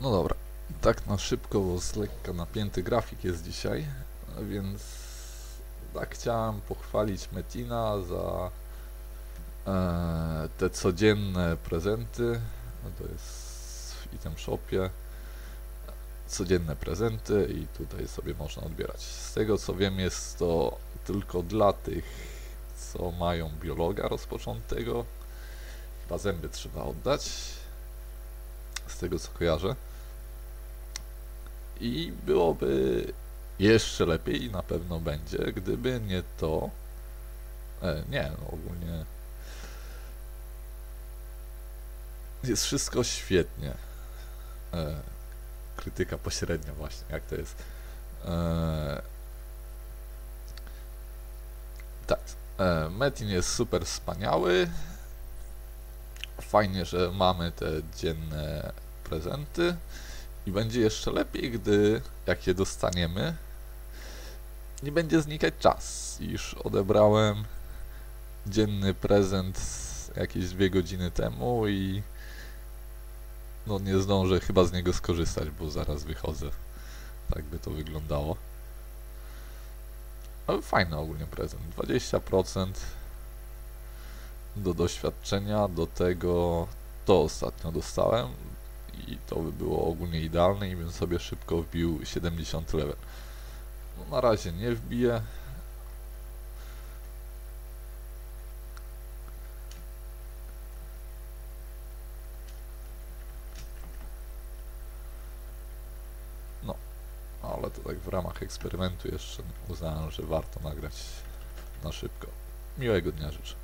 No dobra, tak na szybko, bo z lekka napięty grafik jest dzisiaj, więc tak chciałem pochwalić Metina za e, te codzienne prezenty. No to jest w item shopie. Codzienne prezenty i tutaj sobie można odbierać. Z tego co wiem jest to tylko dla tych, co mają biologa rozpoczętego. Chyba zęby trzeba oddać. Z tego co kojarzę. I byłoby jeszcze lepiej i na pewno będzie, gdyby nie to. E, nie, no ogólnie. Jest wszystko świetnie. E, krytyka pośrednia, właśnie, jak to jest. E, tak. E, Metin jest super wspaniały. Fajnie, że mamy te dzienne prezenty. I będzie jeszcze lepiej, gdy jak je dostaniemy, nie będzie znikać czas, iż odebrałem dzienny prezent jakieś dwie godziny temu i no nie zdążę chyba z niego skorzystać, bo zaraz wychodzę. Tak by to wyglądało. Ale fajny ogólnie prezent. 20% do doświadczenia, do tego to ostatnio dostałem i to by było ogólnie idealne i bym sobie szybko wbił 70 level. No na razie nie wbiję. No, ale to tak w ramach eksperymentu jeszcze uznałem, że warto nagrać na szybko. Miłego dnia życzę.